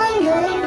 Hallelujah.